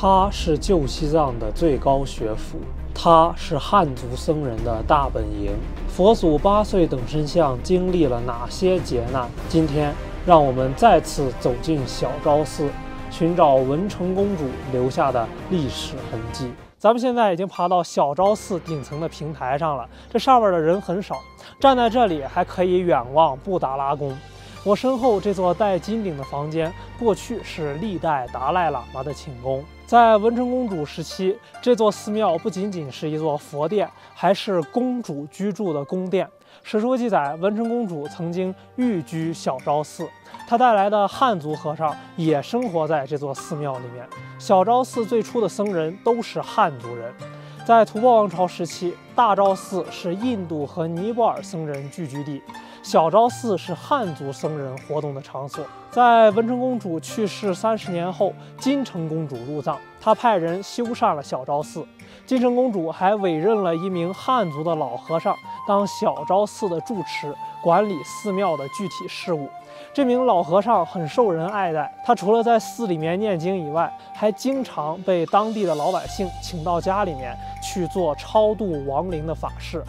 它是旧西藏的最高学府，它是汉族僧人的大本营。佛祖八岁等身像经历了哪些劫难？今天，让我们再次走进小昭寺，寻找文成公主留下的历史痕迹。咱们现在已经爬到小昭寺顶层的平台上了，这上面的人很少，站在这里还可以远望布达拉宫。我身后这座带金顶的房间，过去是历代达赖喇嘛的寝宫。在文成公主时期，这座寺庙不仅仅是一座佛殿，还是公主居住的宫殿。史书记载，文成公主曾经寓居小昭寺。她带来的汉族和尚也生活在这座寺庙里面。小昭寺最初的僧人都是汉族人。在吐蕃王朝时期，大昭寺是印度和尼泊尔僧人聚居地，小昭寺是汉族僧人活动的场所。在文成公主去世三十年后，金城公主入藏，她派人修缮了小昭寺。金城公主还委任了一名汉族的老和尚当小昭寺的住持，管理寺庙的具体事务。这名老和尚很受人爱戴，他除了在寺里面念经以外，还经常被当地的老百姓请到家里面去做超度亡灵的法事。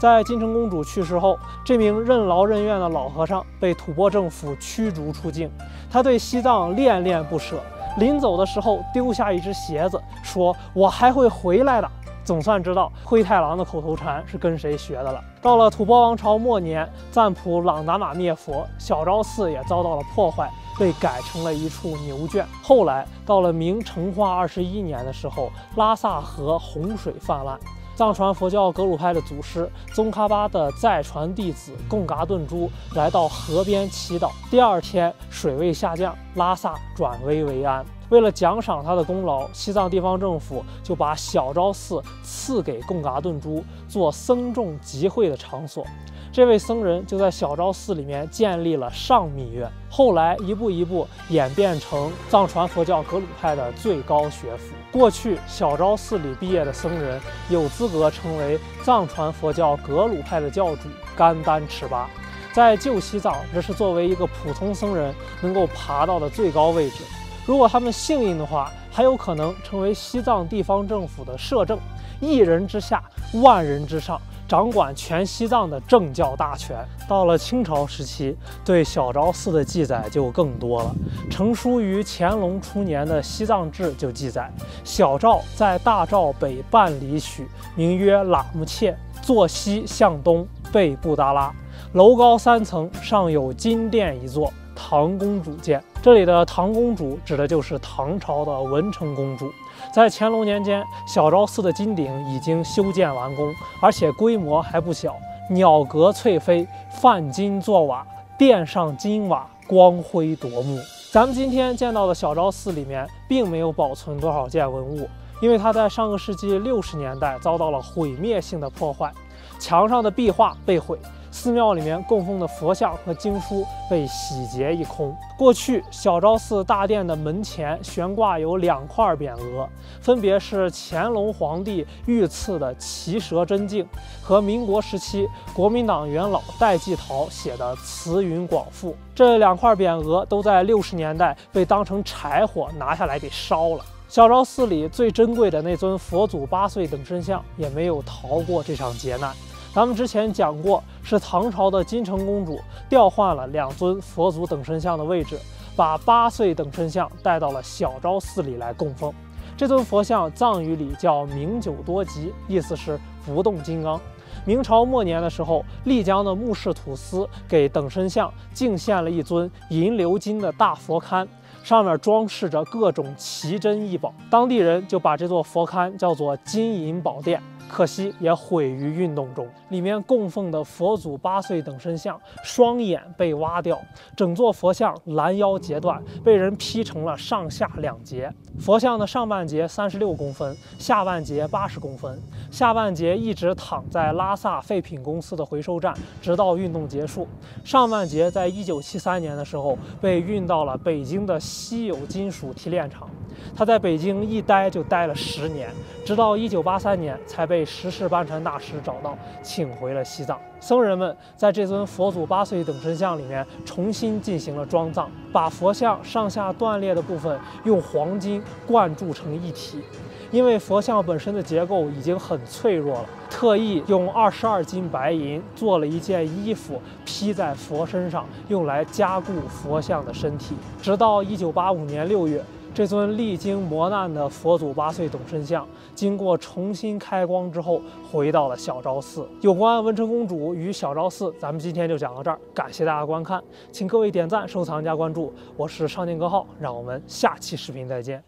在金城公主去世后，这名任劳任怨的老和尚被吐蕃政府驱逐出境。他对西藏恋恋不舍，临走的时候丢下一只鞋子，说：“我还会回来的。”总算知道灰太狼的口头禅是跟谁学的了。到了吐蕃王朝末年，赞普朗达玛灭佛，小昭寺也遭到了破坏，被改成了一处牛圈。后来到了明成化二十一年的时候，拉萨河洪水泛滥，藏传佛教格鲁派的祖师宗喀巴的再传弟子贡嘎顿珠来到河边祈祷。第二天水位下降，拉萨转危为安。为了奖赏他的功劳，西藏地方政府就把小昭寺赐给贡嘎顿珠做僧众集会的场所。这位僧人就在小昭寺里面建立了上密院，后来一步一步演变成藏传佛教格鲁派的最高学府。过去小昭寺里毕业的僧人有资格成为藏传佛教格鲁派的教主甘丹赤巴。在旧西藏，这是作为一个普通僧人能够爬到的最高位置。如果他们幸运的话，还有可能成为西藏地方政府的摄政，一人之下，万人之上，掌管全西藏的政教大权。到了清朝时期，对小昭寺的记载就更多了。成书于乾隆初年的《西藏志》就记载，小昭在大昭北半里许，名曰喇木切，坐西向东，背布达拉，楼高三层，上有金殿一座。唐公主建，这里的唐公主指的就是唐朝的文成公主。在乾隆年间，小昭寺的金顶已经修建完工，而且规模还不小，鸟阁翠飞，泛金作瓦，殿上金瓦光辉夺目。咱们今天见到的小昭寺里面，并没有保存多少件文物，因为它在上个世纪六十年代遭到了毁灭性的破坏，墙上的壁画被毁。寺庙里面供奉的佛像和经书被洗劫一空。过去小昭寺大殿的门前悬挂有两块匾额，分别是乾隆皇帝御赐的奇蛇真镜和民国时期国民党元老戴季陶写的慈云广赋。这两块匾额都在六十年代被当成柴火拿下来给烧了。小昭寺里最珍贵的那尊佛祖八岁等身像也没有逃过这场劫难。咱们之前讲过，是唐朝的金城公主调换了两尊佛祖等身像的位置，把八岁等身像带到了小昭寺里来供奉。这尊佛像藏语里叫明九多吉，意思是不动金刚。明朝末年的时候，丽江的木氏土司给等身像敬献了一尊银鎏金的大佛龛，上面装饰着各种奇珍异宝，当地人就把这座佛龛叫做金银宝殿。可惜也毁于运动中，里面供奉的佛祖八岁等身像，双眼被挖掉，整座佛像拦腰截断，被人劈成了上下两截。佛像的上半截三十六公分，下半截八十公分，下半截一直躺在拉萨废品公司的回收站，直到运动结束。上半截在一九七三年的时候被运到了北京的稀有金属提炼厂。他在北京一待就待了十年，直到一九八三年才被十世班禅大师找到，请回了西藏。僧人们在这尊佛祖八岁等身像里面重新进行了装藏，把佛像上下断裂的部分用黄金灌注成一体。因为佛像本身的结构已经很脆弱了，特意用二十二斤白银做了一件衣服披在佛身上，用来加固佛像的身体。直到一九八五年六月，这尊历经磨难的佛祖八岁等身像，经过重新开光之后，回到了小昭寺。有关文成公主与小昭寺，咱们今天就讲到这儿。感谢大家观看，请各位点赞、收藏加关注。我是少年哥浩，让我们下期视频再见。